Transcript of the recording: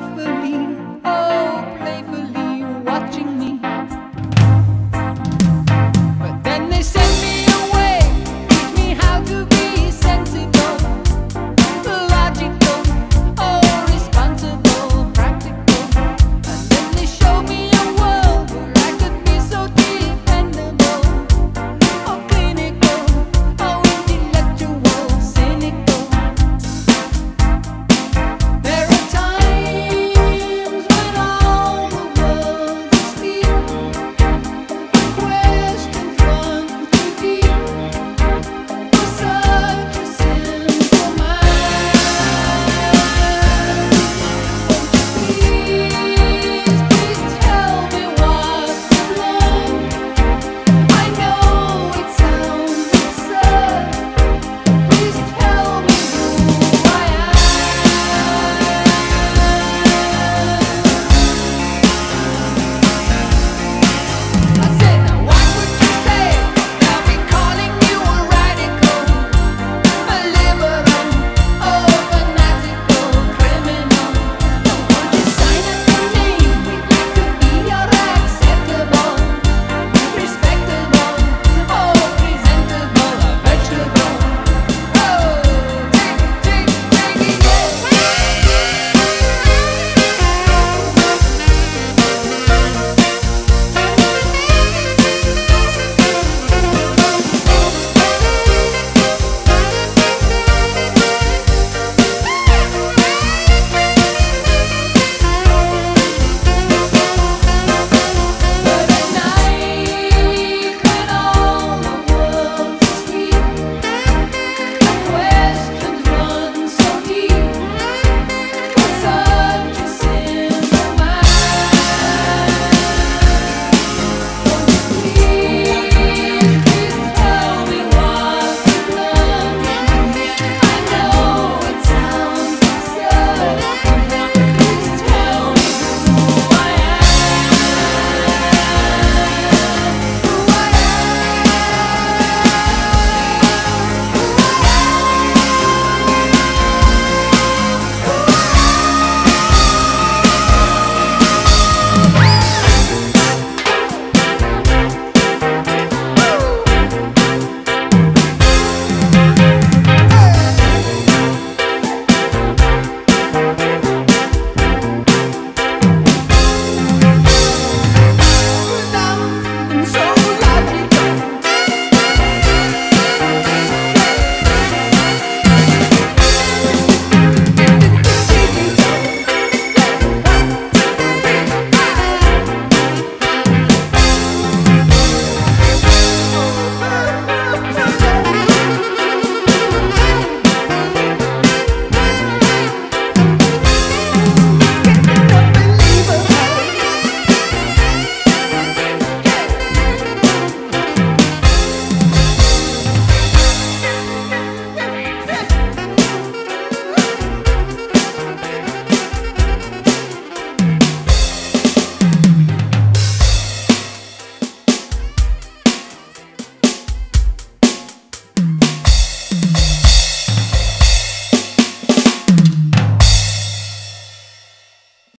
life